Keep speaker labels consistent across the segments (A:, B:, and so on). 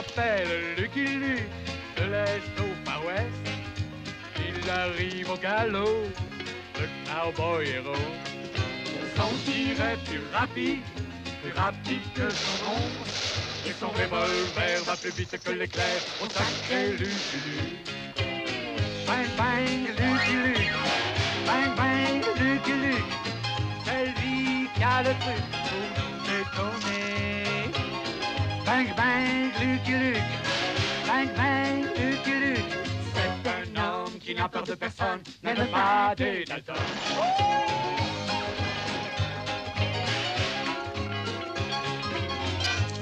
A: s'appelle Lucky Luke, de l'Est au Far West. Il arrive au galop, le cowboy héros. Son tir est plus rapide, plus rapide que son ombre. Et son revolver va plus vite que l'éclair au sacré Lucky Luke. Bang bang Lucky Luke, bang bang Lucky Luke. C'est lui qui a le truc pour nous étonner. Bang bang Lucky Luke, bang bang Lucky Luke. C'est un homme qui n'a peur de personne, même pas des Dalton.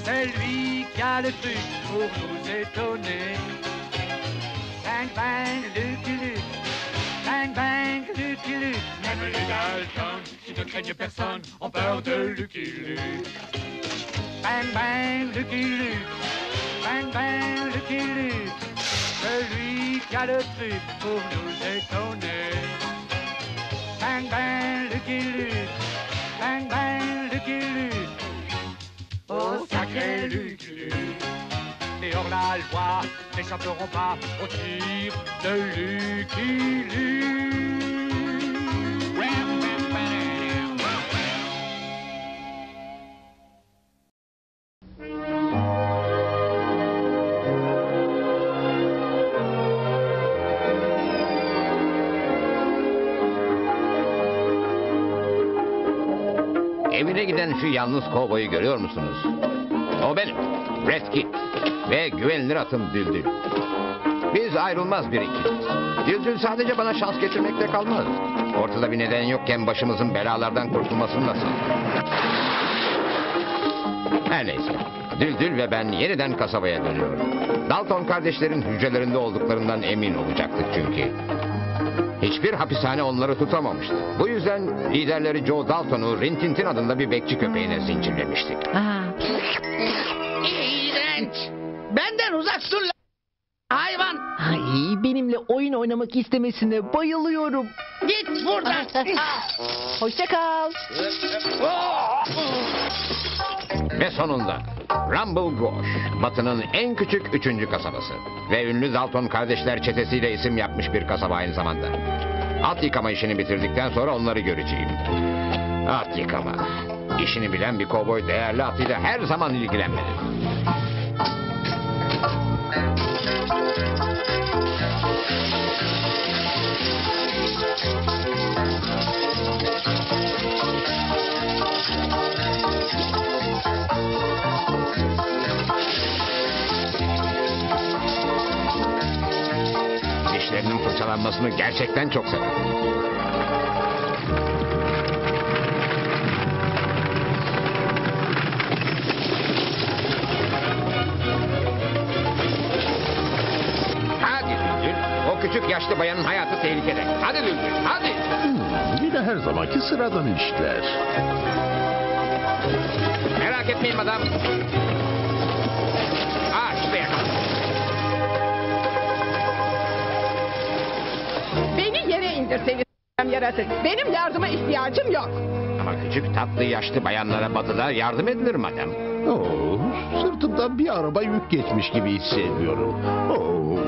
A: C'est lui qui a le truc pour nous étonner. Bang bang Lucky Luke, bang bang Lucky Luke. Même les Dalton, qui ne craignent personne, ont peur de Lucky Luke. Bang bang Lucky Luke, bang bang Lucky Luke. Celui qui a le truc pour nous étonner. Bang bang Lucky Luke, bang bang Lucky Luke. Oh sacré Lucky Luke. Et hors la loi n'échapperont pas au tir de Lucky Luke.
B: Evine giden şu yalnız kovboyu görüyor musunuz? O benim. Red Kit. Ve güvenilir atım Düldül. Biz ayrılmaz bir ikiliyiz. Düldül sadece bana şans getirmekle kalmaz. Ortada bir neden yokken başımızın belalardan kurtulmasını nasıl? Her neyse. Düldül ve ben yeniden kasabaya dönüyorum. Dalton kardeşlerin hücrelerinde olduklarından emin olacaktık çünkü. Hiçbir hapishane onları tutamamıştı. Bu yüzden liderleri Joe Dalton'u Rintintin adında bir bekçi köpeğine zincirlemiştik.
C: Aa,
D: İğrenç. Benden uzak dur lan. Hayvan.
C: ay, benimle oyun oynamak istemesine bayılıyorum.
D: Git buradan.
C: Hoşça kal.
B: Ve sonunda Rumble Gosh, Batı'nın en küçük üçüncü kasabası. Ve ünlü Dalton kardeşler çetesiyle isim yapmış bir kasaba aynı zamanda. At yıkama işini bitirdikten sonra onları göreceğim. At yıkama. İşini bilen bir kovboy değerli atıyla her zaman ilgilenmeli. Dişlerinin fırçalanmasını gerçekten çok sever. Hadi Düldül. O küçük yaşlı bayanın hayatı tehlikede. Hadi Düldül, hadi.
E: Hmm, yine her zamanki sıradan işler.
B: Merak etmeyin madam. Aa işte yakaladım.
F: Yere indirseniz yaratık. Benim yardıma ihtiyacım yok.
B: Ama küçük tatlı yaşlı bayanlara batıda yardım edilir madem.
E: Oo, sırtımdan bir araba yük geçmiş gibi hissediyorum. Oo.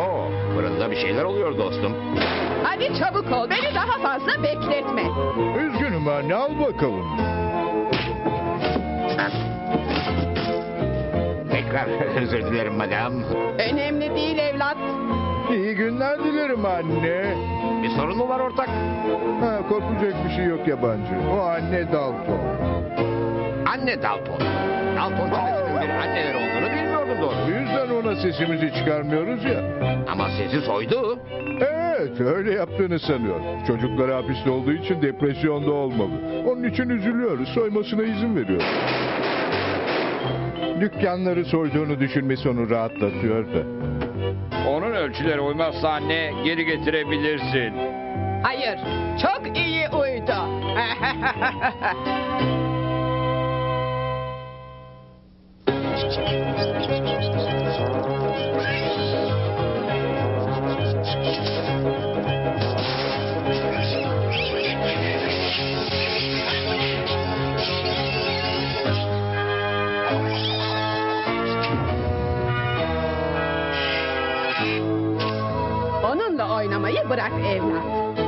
B: Oo, fırında bir şeyler oluyor dostum.
F: Hadi çabuk ol. Beni daha fazla bekletme.
G: Üzgünüm anne al bakalım.
B: Tekrar özür dilerim madam.
F: Önemli değil evlat.
G: İyi günler dilerim anne.
B: Bir sorun mu var ortak?
G: Ha, korkacak bir şey yok yabancı. O anne Dalton.
B: Anne Dalton. Dalton çetesinin bir anneleri olduğunu bilmiyordum doğru.
G: Bu yüzden ona sesimizi çıkarmıyoruz ya.
B: Ama sesi soydu.
G: Evet öyle yaptığını sanıyor. Çocukları hapiste olduğu için depresyonda olmalı. Onun için üzülüyoruz. Soymasına izin veriyoruz. Dükkanları soyduğunu düşünmesi onu rahatlatıyor da.
H: Onun ölçüleri uymazsa anne geri getirebilirsin.
F: Hayır. Çok iyi uydu. bırak evlat.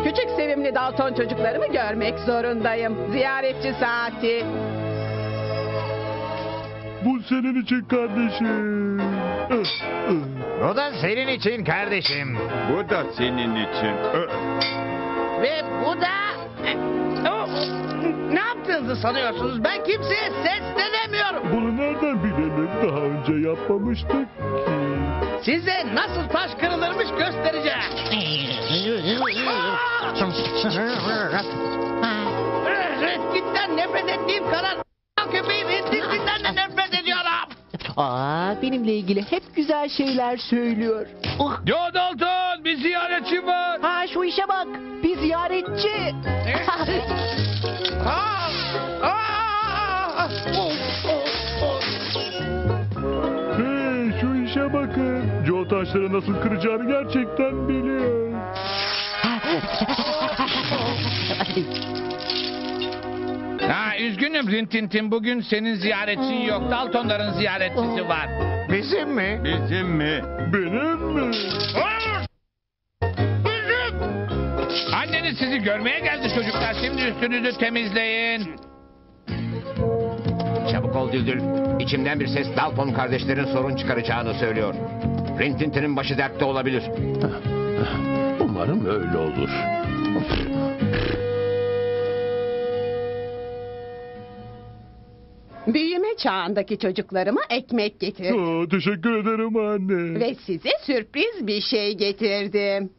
F: Küçük sevimli Dalton çocuklarımı görmek zorundayım. Ziyaretçi saati.
A: Bu senin için kardeşim.
H: O da senin için kardeşim.
I: Bu da senin için.
D: Ve bu da... Oh, Ne yaptığınızı sanıyorsunuz? Ben kimseye seslenemiyorum.
A: Bunu nereden bilelim? Daha önce yapmamıştık ki.
D: Size nasıl taş kırılırmış göstereceğim. Redkit'ten nefret ettiğim kadar köpeği Redkit'ten de nefret ediyorum.
C: Aa, benimle ilgili hep güzel şeyler söylüyor. Oh,
I: Yo Dalton bir ziyaretçi var.
C: ha şu işe bak. Bir ziyaretçi.
D: Aa, aa, of, of,
A: taşları nasıl kıracağını gerçekten biliyor.
I: Ha üzgünüm Rintintin bugün senin ziyaretçin yok. Daltonların ziyaretçisi var.
H: Bizim mi?
I: Bizim mi?
A: Benim mi?
I: Anneniz sizi görmeye geldi çocuklar. Şimdi üstünüzü temizleyin.
B: Çabuk ol Düldül. İçimden bir ses Dalton kardeşlerin sorun çıkaracağını söylüyor. Rintintin'in başı dertte olabilir.
E: Umarım öyle olur.
F: Büyüme çağındaki çocuklarıma ekmek getir.
A: Aa, teşekkür ederim anne.
F: Ve size sürpriz bir şey getirdim.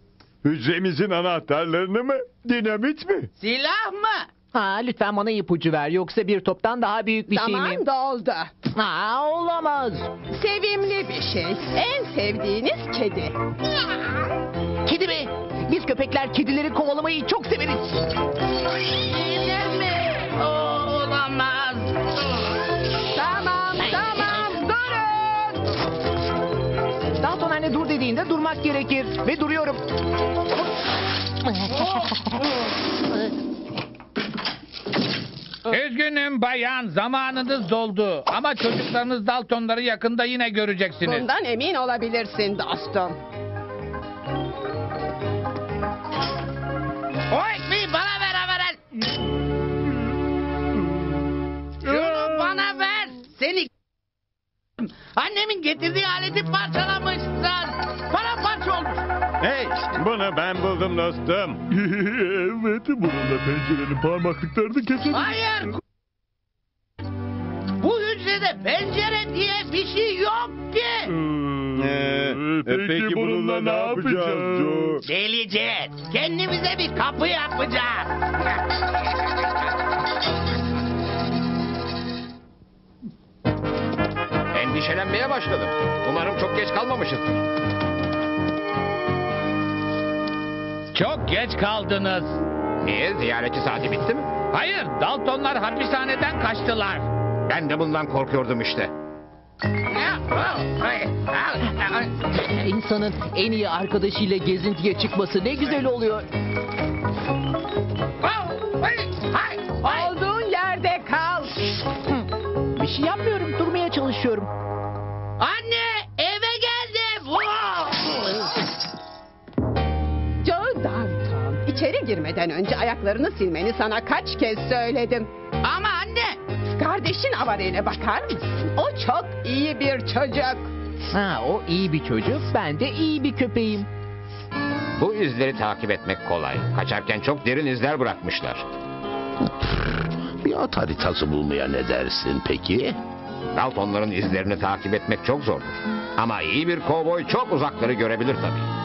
A: Hücremizin anahtarlarını mı? Dinamit mi?
D: Silah mı?
C: Ha, lütfen bana ipucu ver. Yoksa bir toptan daha büyük bir şey
F: Tamam
C: mi?
F: doldu.
C: Ha, olamaz.
F: Sevimli bir şey. En sevdiğiniz kedi.
C: Kedi mi? Biz köpekler kedileri kovalamayı çok severiz.
D: Yine mi? Olamaz.
F: Tamam tamam durun.
C: Dalton anne dur dediğinde durmak gerekir. Ve duruyorum.
I: Üzgünüm bayan zamanınız doldu. Ama çocuklarınız Daltonları yakında yine göreceksiniz.
F: Bundan emin olabilirsin dostum.
D: O ekmeği bana ver Averel. Şunu bana ver. Seni Annemin getirdiği aleti parçalamışsın. Paramparça olmuş.
I: Hey bunu ben buldum dostum.
A: evet bununla pencerenin parmaklıklarını keselim.
D: Hayır. Bu hücrede pencere diye bir şey yok ki.
A: Ee, peki, bununla ne yapacağız Joe?
D: Deleceğiz. Kendimize bir kapı yapacağız.
B: Endişelenmeye başladım. Umarım çok geç kalmamışızdır.
I: Çok geç kaldınız.
B: Niye? Ziyaretçi saati bitti mi?
I: Hayır Daltonlar hapishaneden kaçtılar.
B: Ben de bundan korkuyordum işte.
C: İnsanın en iyi arkadaşıyla gezintiye çıkması ne güzel oluyor.
F: Olduğun yerde kal.
C: Bir şey yapmıyorum. Durmaya çalışıyorum.
F: İçeri girmeden önce ayaklarını silmeni sana kaç kez söyledim.
D: Ama anne
F: Kardeşin avareyle bakar mısın? O çok iyi bir çocuk.
C: Ha, o iyi bir çocuk. Ben de iyi bir köpeğim.
B: Bu izleri takip etmek kolay. Kaçarken çok derin izler bırakmışlar.
E: Bir at haritası bulmaya ne dersin peki?
B: Daltonların izlerini takip etmek çok zordur. Ama iyi bir kovboy çok uzakları görebilir tabii.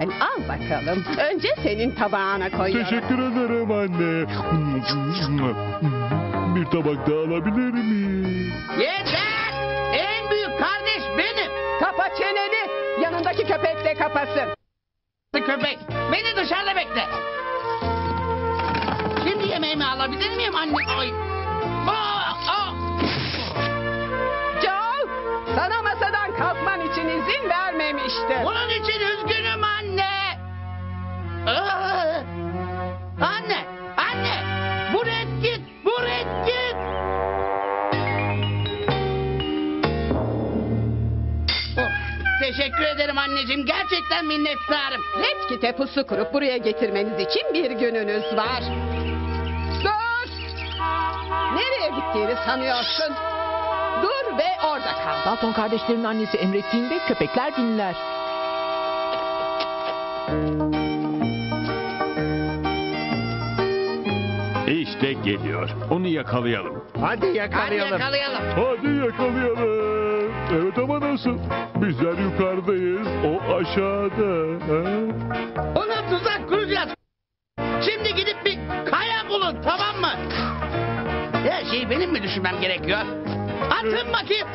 F: Avarel al bakalım. Önce senin tabağına koyuyorum.
A: Teşekkür ederim anne. Bir tabak daha alabilir miyim?
D: yeter. En büyük kardeş benim.
F: Kapa çeneni. Yanındaki köpek de kapasın.
D: Köpek beni dışarıda bekle. Şimdi yemeğimi alabilir miyim anne? Ay. Anneciğim. Gerçekten minnettarım.
F: Red Kit'e pusu kurup buraya getirmeniz için bir gününüz var. Dur! Nereye gittiğini sanıyorsun? Dur ve orada kal.
C: Dalton kardeşlerin annesi emrettiğinde köpekler dinler.
J: İşte geliyor. Onu yakalayalım.
H: Hadi
D: Hadi
H: yakalayalım.
D: yakalayalım.
A: Hadi yakalayalım. Evet ama nasıl? Bizler yukarıdayız, o aşağıda. Ha?
D: Ona tuzak kuracağız. Şimdi gidip bir kaya bulun tamam mı? Her şeyi benim mi düşünmem gerekiyor? Atın bakayım.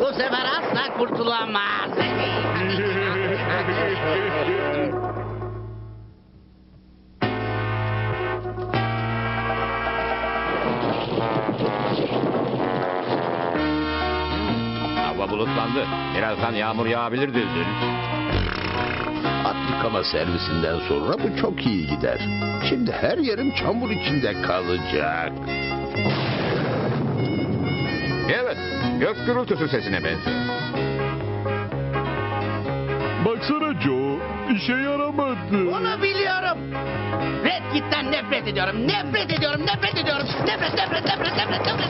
D: Bu sefer asla kurtulamaz.
B: Hava bulutlandı. Birazdan yağmur yağabilir Düldül.
E: At yıkama servisinden sonra bu çok iyi gider. Şimdi her yerim çamur içinde kalacak.
B: Evet, gök gürültüsü sesine benziyor.
A: Baksana Joe, işe yaramadı.
D: Onu biliyorum. Red Kit'ten nefret ediyorum. Nefret ediyorum. Nefret ediyorum. Nefret nefret nefret nefret nefret.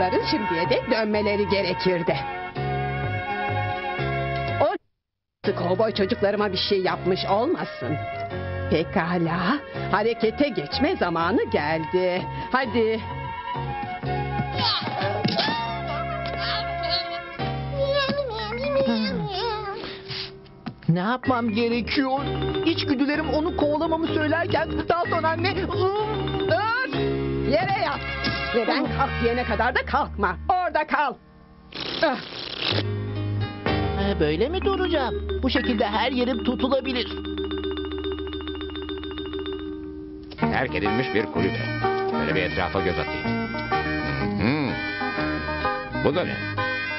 F: Çocukların şimdiye dek dönmeleri gerekirdi. O kovboy çocuklarıma bir şey yapmış olmasın. Pekala, harekete geçme zamanı geldi. Hadi.
C: Ne yapmam gerekiyor? İçgüdülerim onu kovalamamı söylerken Dalton anne...
F: Dur! Yere yat. Ve ben kalk diyene kadar da kalkma. Orada kal. Ah,
C: Ha, Böyle mi duracağım? Bu şekilde her yerim tutulabilir.
B: Terk edilmiş bir kulübe. Böyle bir etrafa göz atayım. Hmm. Bu da ne?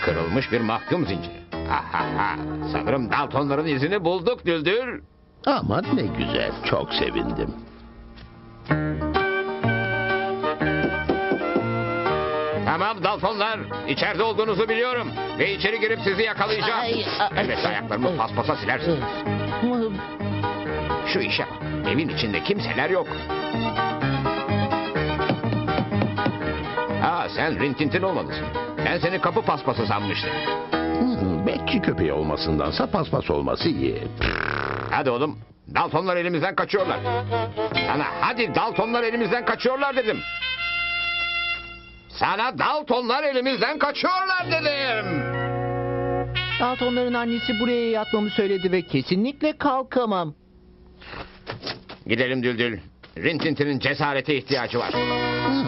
B: Kırılmış bir mahkum zinciri. Ahaha. Sanırım Daltonların izini bulduk Düldül.
E: Aman ne güzel, çok sevindim.
B: Tamam Daltonlar. içeride olduğunuzu biliyorum. Ve içeri girip sizi yakalayacağım.
C: Ay, ay,
B: Elbette ayaklarımı paspasa silersiniz. Şu işe bak. Evin içinde kimseler yok. Aa sen Rintintin olmalısın. Ben seni kapı paspası sanmıştım.
E: Hmm, bekçi köpeği olmasındansa paspas olması iyi.
B: Hadi oğlum. Daltonlar elimizden kaçıyorlar. Sana hadi Daltonlar elimizden kaçıyorlar dedim. Sana Daltonlar elimizden kaçıyorlar dedim.
C: Daltonların annesi buraya yatmamı söyledi ve kesinlikle kalkamam.
B: Gidelim Düldül. Rintintin'in cesarete ihtiyacı var.
E: Hmm,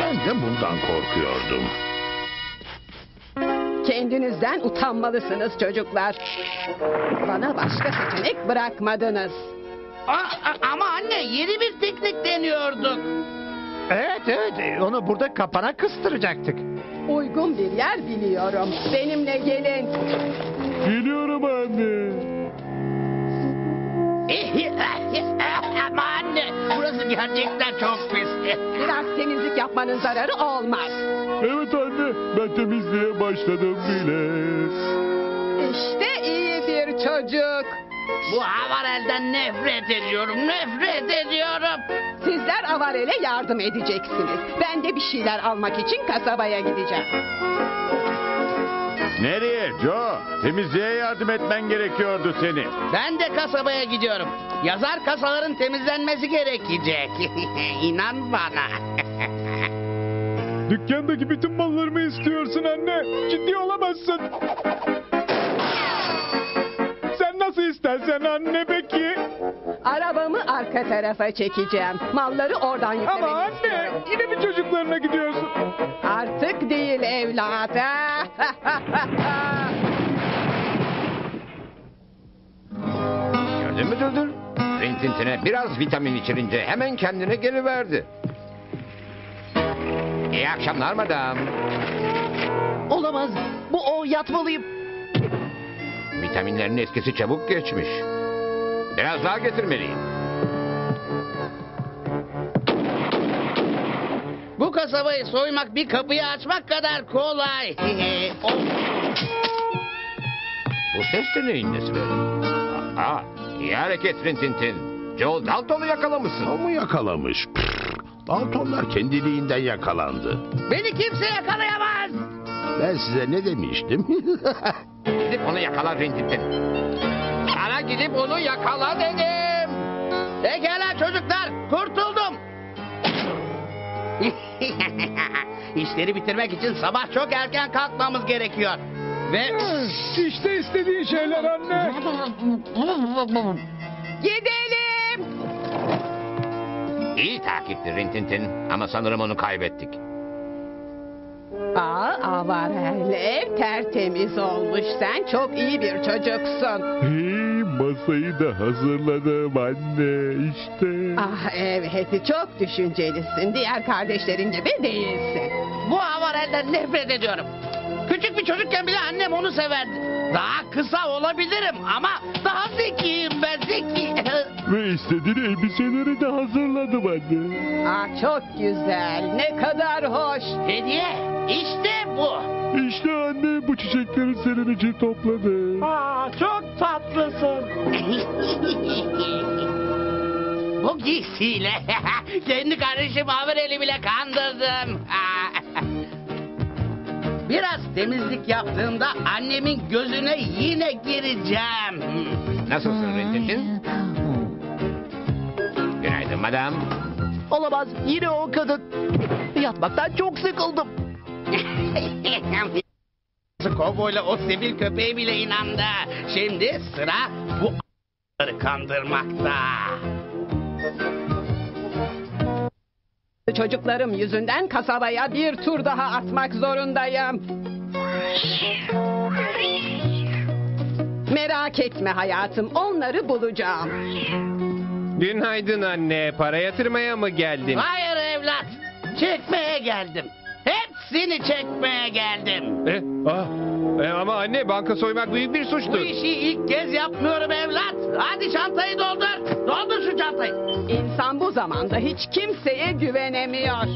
E: ben de bundan korkuyordum.
F: kendinizden utanmalısınız çocuklar. Bana başka seçenek bırakmadınız.
D: Aa, a- ama anne yeni bir teknik deniyorduk.
H: Evet evet onu burada kapana kıstıracaktık.
F: Uygun bir yer biliyorum. Benimle gelin.
A: Geliyorum anne.
D: ama anne burası gerçekten çok pisti.
F: Biraz temizlik yapmanın zararı olmaz.
A: Evet anne, ben temizliğe başladım bile.
F: İşte iyi bir çocuk.
D: Bu havarelden nefret ediyorum. Nefret ediyorum.
F: Avarel'e yardım edeceksiniz. Ben de bir şeyler almak için kasabaya gideceğim.
J: Nereye Joe? Temizliğe yardım etmen gerekiyordu seni.
D: Ben de kasabaya gidiyorum. Yazar kasaların temizlenmesi gerekecek. İnan bana.
A: Dükkandaki bütün mallarımı istiyorsun anne. Ciddi olamazsın. Sen nasıl istersen anne peki.
F: Arabamı arka tarafa çekeceğim. Malları oradan yüklemeni
A: Ama anne
F: istiyorum.
A: yine mi çocuklarına gidiyorsun?
F: Artık değil evlat.
B: Gördün mü Düldül? Rintintin'e biraz vitamin içirince hemen kendine geliverdi. İyi akşamlar madam.
C: Olamaz. Bu o yatmalıyım.
B: Vitaminlerin etkisi çabuk geçmiş. Biraz daha getirmeliyim.
D: Kasabayı soymak bir kapıyı açmak kadar kolay. Of.
B: Bu ses de neyin nesi böyle? Aa, iyi hareket Rintintin. Joe Dalton'u yakalamışsın.
E: O mu yakalamış? Daltonlar kendiliğinden yakalandı.
D: Beni kimse yakalayamaz.
E: Ben size ne demiştim?
B: Gidip onu yakala Rintintin. Sana gidip onu yakala dedim.
D: Pekala çocuklar kurtuldum. İşleri bitirmek için sabah çok erken kalkmamız gerekiyor. Ve
A: İşte istediğin şeyler anne.
F: Gidelim.
B: İyi takipti Rintintin ama sanırım onu kaybettik.
F: Aa, avarel tertemiz olmuş. Sen çok iyi bir çocuksun.
A: Hey, masayı da hazırladım anne işte.
F: Ah evet çok düşüncelisin. Diğer kardeşlerin gibi değilsin.
D: Havarelden nefret ediyorum. Küçük bir çocukken bile annem onu severdi. Daha kısa olabilirim ama daha zekiyim ben zeki.
A: Ve istediğin elbiseleri de hazırladım anne.
F: Ah çok güzel. Ne kadar hoş.
D: Hediye işte bu.
A: İşte anne bu çiçekleri senin için topladı.
H: Aa, çok tatlısın.
D: bu giysiyle kendi kardeşim Haverel'i bile kandırdım. Biraz temizlik yaptığımda annemin gözüne yine gireceğim.
B: Nasılsın Rintintin? Günaydın madam.
C: Olamaz yine o kadın. Yatmaktan çok sıkıldım.
D: Kovboyla o sivil köpeği bile inandı. Şimdi sıra bu a**ları kandırmakta.
F: Çocuklarım yüzünden kasabaya bir tur daha atmak zorundayım. Merak etme hayatım, onları bulacağım.
H: Günaydın anne. Para yatırmaya mı geldin?
D: Hayır evlat. Çekmeye geldim. Hepsini çekmeye geldim.
H: E, ah, e, ama anne banka soymak büyük bir
D: Bu
H: suçtur.
D: işi ilk kez yapmıyorum evlat. Hadi çantayı doldur. Doldur şu çantayı.
F: İnsan bu zamanda hiç kimseye güvenemiyor.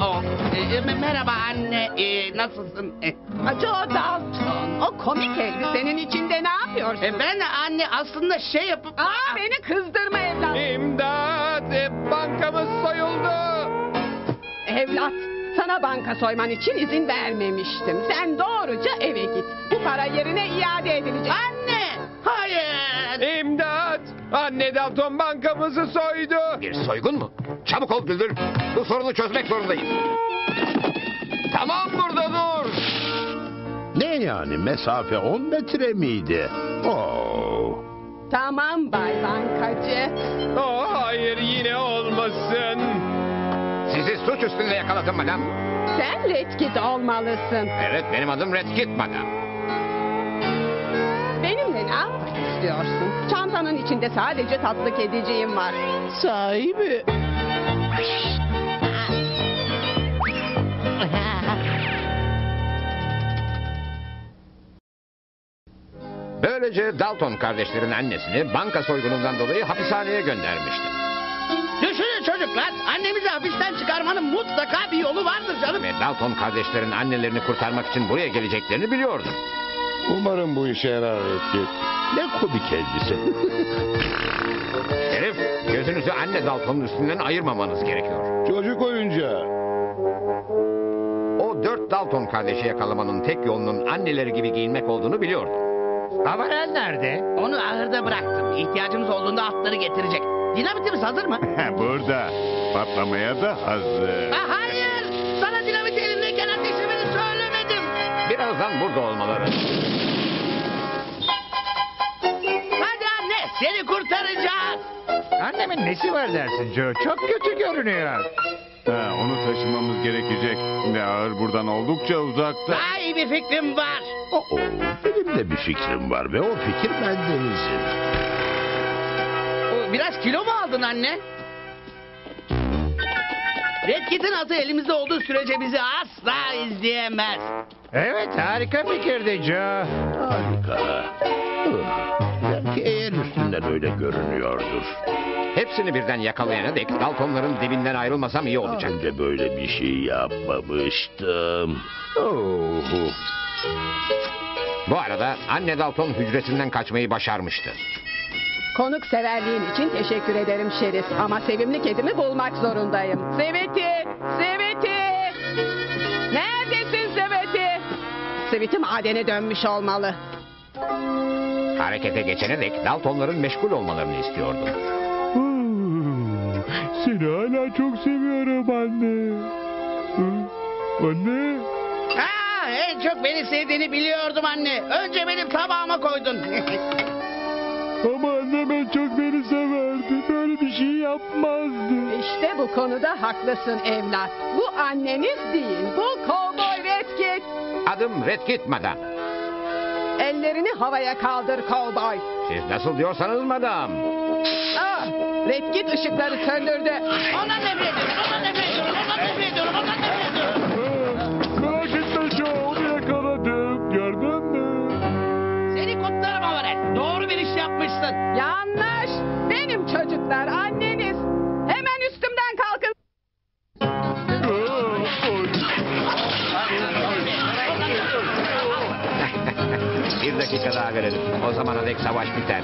D: Oh, e, Merhaba anne. E, nasılsın? E,
F: Joe Dalton, o komik elbisenin içinde ne yapıyorsun?
D: e, ben anne aslında şey yapıp...
F: Aa, beni kızdırma evlat.
H: İmdat! E, bankamız soyuldu.
F: Evlat, sana banka soyman için izin vermemiştim. Sen doğruca eve git. Bu para yerine iade edilecek.
D: Anne! Hayır!
H: İmdat! Anne Dalton bankamızı soydu.
B: Bir soygun mu? Çabuk ol Güldür. Bu sorunu çözmek zorundayız. Tamam burada dur.
E: ne yani mesafe 10 metre miydi? Oo.
F: Tamam Bay Bankacı.
H: Oh, hayır yine olmasın.
B: Sizi suç üstünde yakaladım madam.
F: Sen Redkit olmalısın.
B: Evet benim adım Red Kit madam.
F: Benimle ne yapmak istiyorsun? Çantanın içinde sadece tatlı kediciğim var.
C: Sahi mi?
B: Böylece Dalton kardeşlerin annesini banka soygunundan dolayı hapishaneye göndermişti.
D: Çocuklar. Annemizi hapisten çıkarmanın mutlaka bir yolu vardır canım.
B: Ve Dalton kardeşlerin annelerini kurtarmak için buraya geleceklerini biliyordu.
J: Umarım bu işe yarar Redkit.
E: Ne komik elbise.
B: Şerif, gözünüzü anne Dalton'un üstünden ayırmamanız gerekiyor.
J: Çocuk oyuncağı.
B: O dört Dalton kardeşi yakalamanın tek yolunun anneleri gibi giyinmek olduğunu biliyordu.
H: Havarel nerede?
D: Onu ahırda bıraktım. İhtiyacımız olduğunda atları getirecek. Dinamitimiz hazır mı?
J: Burada. Patlamaya da hazır.
D: Ha, hayır! Sana dinamit elimdeyken ateşlemeni söylemedim.
B: Birazdan burada olmaları.
D: Hadi anne seni kurtaracağız.
H: Annemin nesi var dersin Joe? Çok kötü görünüyor.
J: Ha, onu taşımamız gerekecek. Ve ağır buradan oldukça uzakta.
D: Daha iyi bir fikrim var.
E: Oo, benim de bir fikrim var ve o fikir bendenizin.
D: Biraz kilo mu aldın anne? Red Kit'in atı elimizde olduğu sürece bizi asla izleyemez.
H: Evet harika fikirdi Joe.
E: Harika. Belki eğer üstünden öyle görünüyordur.
B: Hepsini birden yakalayana dek Daltonların dibinden ayrılmasam iyi olacak.
E: Daha önce böyle bir şey yapmamıştım. Oh.
B: Bu arada anne Dalton hücresinden kaçmayı başarmıştı.
F: Konuk severliğin için teşekkür ederim Şerif. Ama sevimli kedimi bulmak zorundayım. Seveti! Seveti! Neredesin Seveti? Seveti madene dönmüş olmalı.
B: Harekete geçene dek Daltonların meşgul olmalarını istiyordum.
A: Seni hala çok seviyorum anne. Anne.
D: Aa, en çok beni sevdiğini biliyordum anne. Önce benim tabağıma koydun.
A: Ama annem en çok beni severdi. Böyle bir şey yapmazdı.
F: İşte bu konuda haklısın evlat. Bu anneniz değil. Bu kovboy Redkit.
B: Adım Redkit madam.
F: Ellerini havaya kaldır kovboy.
B: Siz nasıl diyorsanız madam.
F: Ah, Redkit ışıkları söndürdü.
D: Ondan nefret ediyorum. Ondan
B: O zamana dek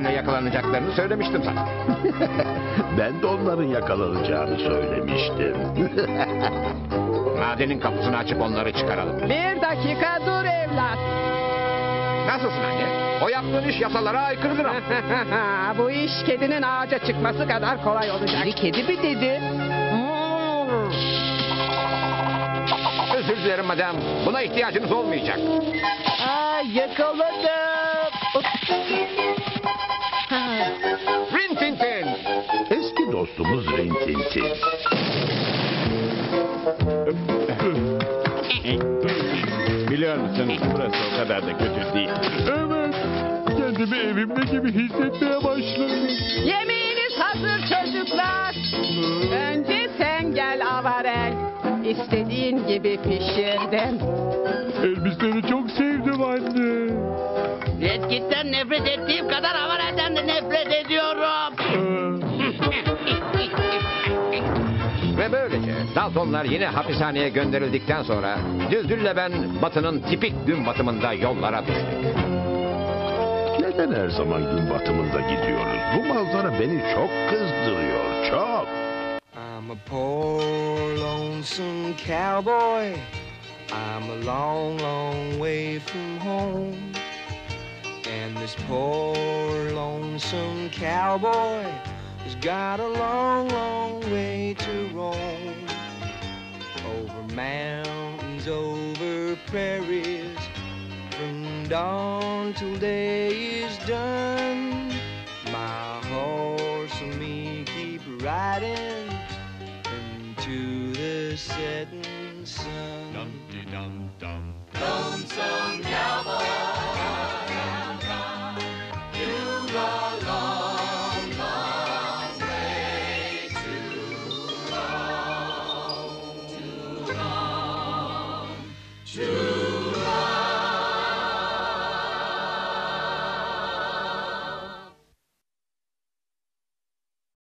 B: kendilerine yakalanacaklarını söylemiştim sana.
E: Ben de onların yakalanacağını söylemiştim.
B: Madenin kapısını açıp onları çıkaralım.
F: Bir dakika dur evlat.
B: Nasılsın anne? O yaptığın iş yasalara aykırıdır ama.
F: bu iş kedinin ağaca çıkması kadar kolay olacak.
C: Biri kedi mi dedi?
B: Özür dilerim madem. Buna ihtiyacınız olmayacak.
C: Aa, yakaladım.
B: Rintintin!
E: Eski dostumuz Rintintin.
J: Biliyor musun burası o kadar da kötü değil.
A: Evet. Kendimi evimde gibi hissetmeye başladım.
F: Yemeğiniz hazır çocuklar. Önce sen gel Avarel. İstediğin gibi pişirdim.
A: Elbiseni çok sevdim anne.
D: Red gitten nefret ettiğim kadar nefret ediyorum.
B: Ve böylece Daltonlar yine hapishaneye gönderildikten sonra Düldül'le ben Batı'nın tipik gün batımında yollara düştük.
E: Neden her zaman gün batımında gidiyoruz? Bu manzara beni çok kızdırıyor, çok.
K: I'm a poor lonesome cowboy. I'm a long, long way from home. And this poor lonesome cowboy has got a long, long way to roam. Over mountains, over prairies, from dawn till day is done. My horse and me keep riding into the setting sun. Dum dum dum. Lonesome cowboy.